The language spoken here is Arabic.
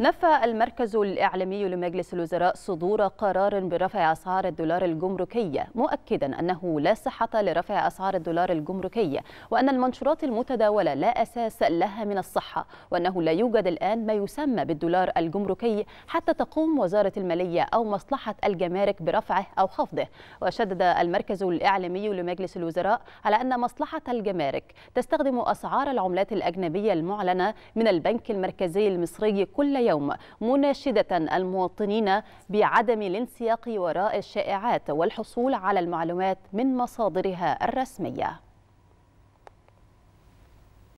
نفى المركز الإعلامي لمجلس الوزراء صدور قرار برفع أسعار الدولار الجمركي مؤكدا أنه لا صحة لرفع أسعار الدولار الجمركي وأن المنشورات المتداولة لا أساس لها من الصحة وأنه لا يوجد الآن ما يسمى بالدولار الجمركي حتى تقوم وزارة المالية أو مصلحة الجمارك برفعه أو خفضه. وشدد المركز الإعلامي لمجلس الوزراء على أن مصلحة الجمارك تستخدم أسعار العملات الأجنبية المعلنة من البنك المركزي المصري كل يوم اليوم مناشدة المواطنين بعدم الانسياق وراء الشائعات والحصول على المعلومات من مصادرها الرسمية.